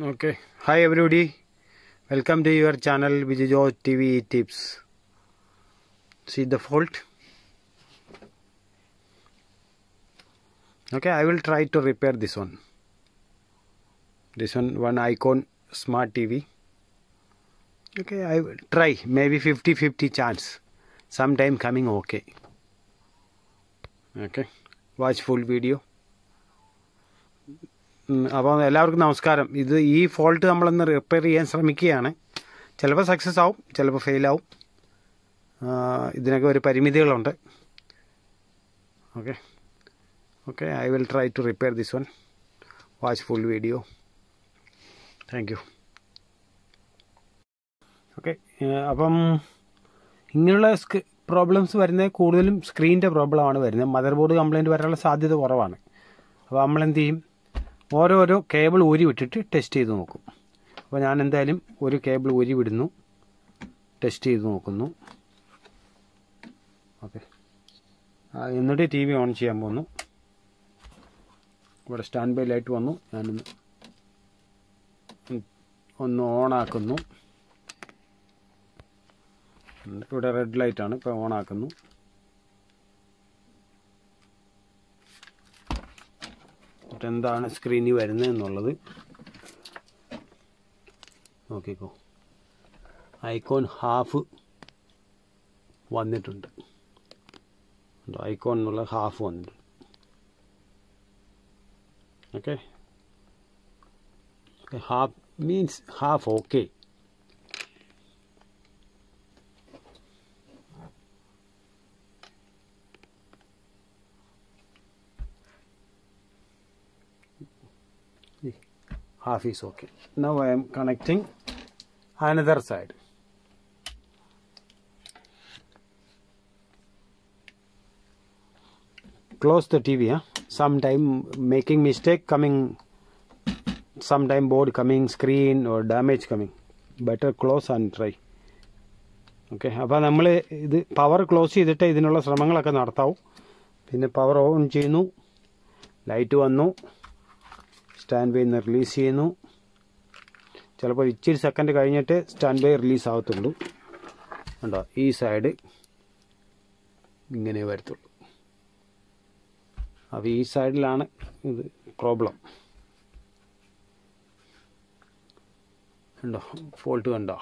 Okay. Hi everybody. Welcome to your channel Vijayo TV Tips. See the fault? Okay, I will try to repair this one. This one, one icon smart TV. Okay, I will try. Maybe 50 50 chance. Sometime coming okay. Okay. Watch full video. അപ്പോൾ എല്ലാവർക്കും നമസ്കാരം. ഇത് ഈ fault നമ്മളൊന്ന് repair ചെയ്യാൻ ശ്രമിക്കുകയാണ്. ചിലപ്പോൾ success ആവും ചിലപ്പോൾ ഫെയിലാവും ഇതിനൊക്കെ ഒരു പരിമിതികളുണ്ട്. Okay okay I will try to repair this one watch full video thank you okay അപ്പം ഇങ്ങനെയുള്ള പ്രോബ്ലംസ് വരുന്നത് കൂടുതലും സ്ക്രീനിന്റെ പ്രോബ്ലമാണ് വരുന്നത്. മദർ ബോർഡ് കംപ്ലയിന്റ് വരാനുള്ള സാധ്യത കുറവാണ്. അപ്പോൾ നമ്മൾ എന്ത് ചെയ്യും? ഓരോരോ കേബിൾ ഊരി വിട്ടിട്ട് ടെസ്റ്റ് ചെയ്ത് നോക്കും. അപ്പോൾ ഞാൻ എന്തായാലും ഒരു കേബിൾ ഊരി വിടുന്നു. ടെസ്റ്റ് ചെയ്ത് നോക്കുന്നു. ഓക്കെ. എന്നിട്ട് ടി വി ഓൺ ചെയ്യാൻ പോന്നു. ഇവിടെ സ്റ്റാൻഡ് ബൈ ലൈറ്റ് വന്നു. ഞാനൊന്ന് ഒന്ന് ഓണാക്കുന്നു ഇവിടെ റെഡ് ലൈറ്റാണ് ഇപ്പോൾ ഓണാക്കുന്നു എന്നിട്ട് എന്താണ് സ്ക്രീനിൽ വരുന്നത് എന്നുള്ളത്? നോക്കിക്കോ. ഐക്കോൺ ഹാഫ് വന്നിട്ടുണ്ട്. ഐക്കോൺ എന്നുള്ള ഹാഫ് വന്നിട്ടുണ്ട്. Okay half means half okay half is okay now I am connecting another side close the TV huh? sometime making mistake coming sometime board coming screen or damage coming better close and try okay അപ്പോൾ നമ്മൾ ഇത് power close ചെയ്തിട്ട് ഇതിനുള്ള ശ്രമങ്ങളൊക്കെ നടത്താവും പിന്നെ power on ചെയ്യുന്നു light വന്നു സ്റ്റാൻഡ് ബൈ റിലീസ് ചെയ്യുന്നു. ചിലപ്പോൾ ഇച്ചിരി സെക്കൻഡ് കഴിഞ്ഞിട്ട് സ്റ്റാൻഡ് ബൈ റിലീസ് ആകത്തുള്ളൂ ഉണ്ടോ ഈ സൈഡ് ഇങ്ങനെ വരത്തുള്ളൂ. അപ്പോൾ ഈ സൈഡിലാണ് ഇത് പ്രോബ്ലം ഉണ്ടോ ഫോൾട്ട് കണ്ടോ?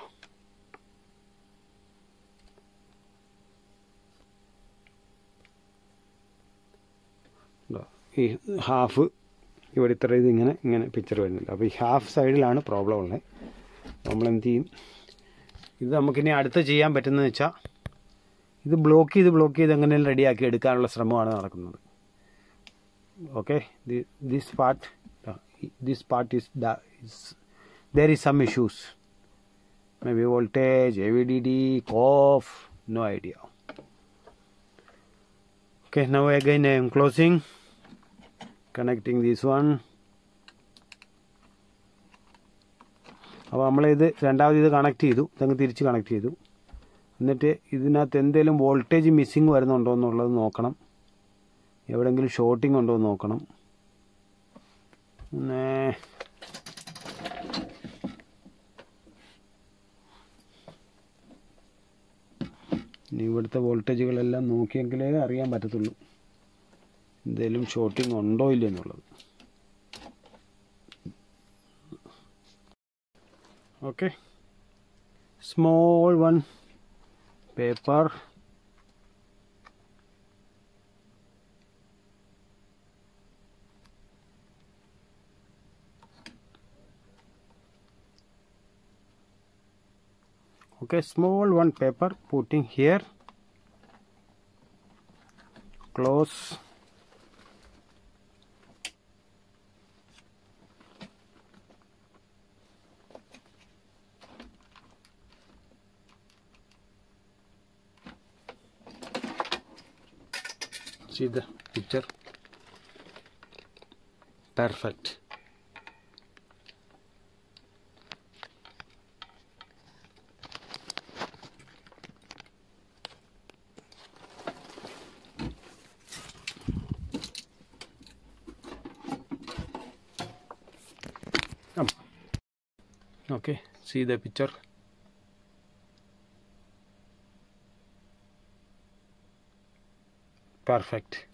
ഈ ഹാഫ് ഇവിടെ ഇത്ര ഇത് ഇങ്ങനെ ഇങ്ങനെ പിക്ചർ വരുന്നുണ്ട് അപ്പോൾ ഈ ഹാഫ് സൈഡിലാണ് പ്രോബ്ലം ഉള്ളത് നമ്മൾ എന്ത് ചെയ്യും ഇത് നമുക്കിനി അടുത്ത് ചെയ്യാൻ പറ്റുന്നതെന്ന് വെച്ചാൽ ഇത് ബ്ലോക്ക് ചെയ്ത് ബ്ലോക്ക് ചെയ്ത് എങ്ങനെയും റെഡിയാക്കി എടുക്കാനുള്ള ശ്രമമാണ് നടക്കുന്നത്. Okay this part is there is some issues may be voltage A V D D കോഫ് no idea okay now again I'm this one അപ്പോൾ നമ്മളിത് രണ്ടാമത് ഇത് കണക്ട് ചെയ്തു. ഇതങ്ങ് തിരിച്ച് കണക്ട് ചെയ്തു. എന്നിട്ട് ഇതിനകത്ത് എന്തെങ്കിലും വോൾട്ടേജ് മിസ്സിങ് വരുന്നുണ്ടോ എന്നുള്ളത് നോക്കണം. എവിടെയെങ്കിലും ഷോർട്ടിംഗ് ഉണ്ടോ എന്ന് നോക്കണം. പിന്നെ ഇനി ഇവിടുത്തെ വോൾട്ടേജുകളെല്ലാം നോക്കിയെങ്കിലേ അറിയാൻ പറ്റത്തുള്ളൂ. എന്തെങ്കിലും ഷോർട്ടിംഗ് ഉണ്ടോ ഇല്ല എന്നുള്ളത്. Okay small one paper okay small one paper putting here. Close. See the picture perfect okay see the picture perfect.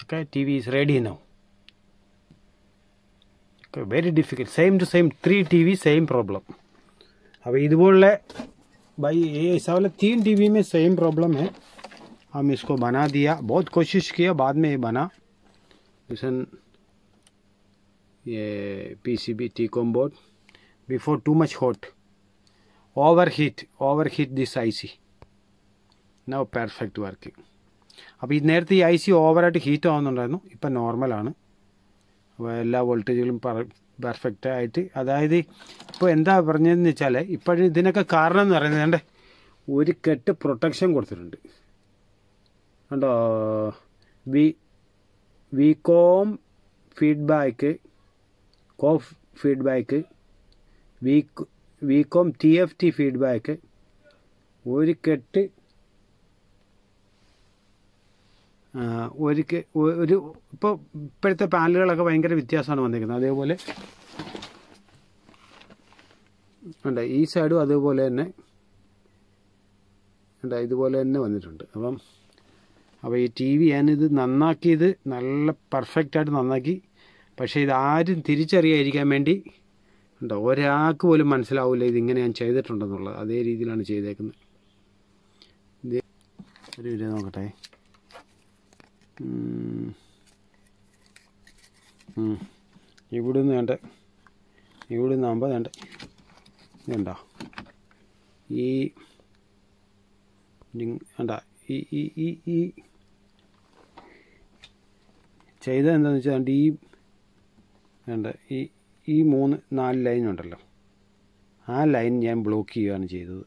Okay tv is ready now. Okay, very difficult. Same to same, three tv same problem. अब इधर भाई, ये ऐसा वाला तीन TV में same problem है। हम इसको बना दिया, बहुत कोशिश किया, बाद में ये बना। मिशन ये पीसीबी टी com board before too much hot over heat over heat this I C no perfect working അപ്പോൾ ഈ നേരത്തെ ഈ ഐ സി ഓവറായിട്ട് ഹീറ്റ് ആവുന്നുണ്ടായിരുന്നു. ഇപ്പം നോർമലാണ് അപ്പോൾ എല്ലാ വോൾട്ടേജുകളും പെർഫെക്റ്റ് ആയിട്ട്. അതായത് ഇപ്പോൾ എന്താ പറഞ്ഞതെന്ന് വെച്ചാൽ ഇപ്പോഴും ഇതിനൊക്കെ കാരണം എന്ന് പറയുന്നത് കണ്ടേ ഒരു കെട്ട് പ്രൊട്ടക്ഷൻ കൊടുത്തിട്ടുണ്ട്. കണ്ടോ? V Vcom feedback കോഫ് feedback weak Vcom T F T feedback ഒരു കെട്ട് ഒരു ഒരു ഇപ്പോൾ ഇപ്പോഴത്തെ പാനലുകളൊക്കെ ഭയങ്കര വ്യത്യാസമാണ് വന്നിരിക്കുന്നത്. അതേപോലെ ഉണ്ട് ഈ സൈഡും അതേപോലെ തന്നെ ഉണ്ട് ഇതുപോലെ തന്നെ വന്നിട്ടുണ്ട്. അപ്പം അപ്പോൾ ഈ ടി വി ഞാനിത് നന്നാക്കിയത് നല്ല പെർഫെക്റ്റായിട്ട് നന്നാക്കി. പക്ഷേ ഇതാരും തിരിച്ചറിയാതിരിക്കാൻ വേണ്ടി ഉണ്ടോ? ഒരാൾക്ക് പോലും മനസ്സിലാവില്ല ഇതിങ്ങനെ ഞാൻ ചെയ്തിട്ടുണ്ടെന്നുള്ളത്. അതേ രീതിയിലാണ് ചെയ്തേക്കുന്നത്. ഒരു വീഡിയോ നോക്കട്ടെ. ഇവിടുന്ന് വേണ്ട ഇവിടുന്ന് ആകുമ്പോൾ വേണ്ട ഇതുണ്ടോ? ഈ വേണ്ട ഈ ഈ ഈ ഈ. എന്താണെന്ന് വെച്ചാൽ ഈ വേണ്ട ഈ ഈ മൂന്ന് നാല് ലൈൻ ഉണ്ടല്ലോ ആ ലൈൻ ഞാൻ ബ്ലോക്ക് ചെയ്യുകയാണ് ചെയ്തത്.